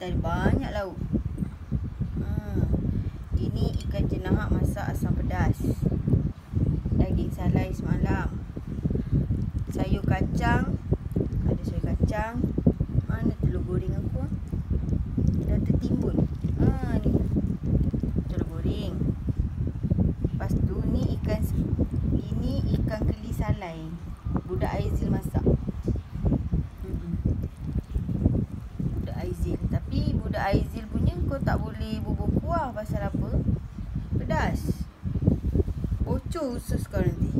Kita ada banyak lauk. Ha. Ini ikan jenahak masak asam pedas. Daging salai semalam. Sayur kacang. Ada sayur kacang. Mana telur goreng aku? Dah tertimbun. Ha ni. Telur goreng. Lepas tu ni ikan ini ikan keli salai. Budak Aizil masak. Budak Aizil. Tapi budak Aizil punya kau tak boleh bubur kuah pasal apa? Pedas. Bocor usus kau nanti.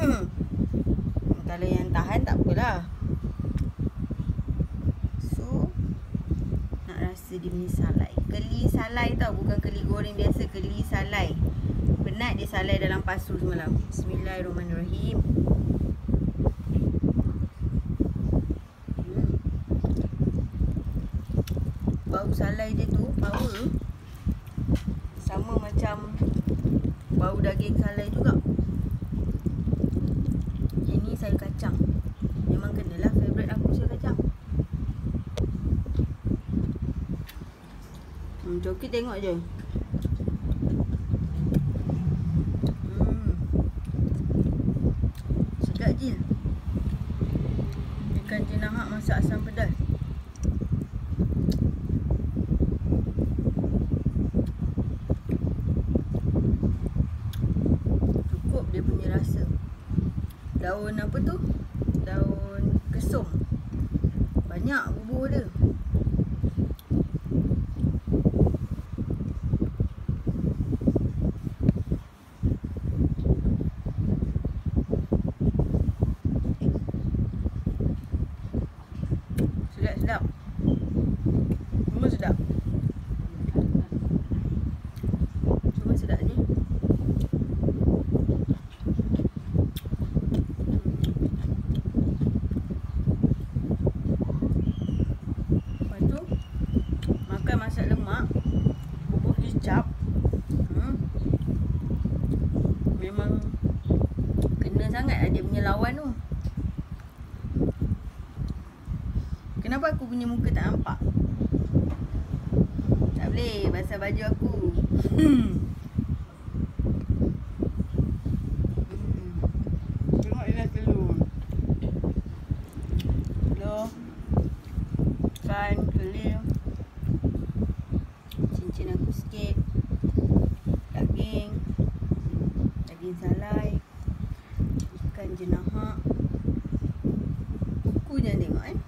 Kalau yang tahan tak apalah. So nak rasa dia punya salai. Keli salai tau bukan keli goreng biasa, keli salai. Penat dia salai dalam pasu semalam. Bismillahirrahmanirrahim. Hmm. Bau salai dia tu power sama macam bau daging salai juga. Ini sayur kacang. Memang kenalah favorite aku sayur kacang. Hmm, Joki tengok je. Hmm. Sedap je. Ikan jenahak masak asam pedas. Dia punya rasa. Daun apa tu? Daun kesum. Banyak bubur dia. Sedap sedap. Semua sedap. Semua sedap ni. Lepas tu makan masak lemak, bubur kicap. Hmm. Memang kena sangat lah dia punya lawan tu. Kenapa aku punya muka tak nampak? Tak boleh basah baju aku. Hmm. Tengok dia dah telur. Telur. Ikan, kelir. Cincin aku sikit. Daging. Daging salai. Ikan jenahak. Kuku jangan tengok eh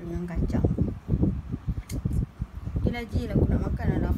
dengan kacang. Okeylah Jil aku nak makan dah